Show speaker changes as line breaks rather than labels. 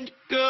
and good.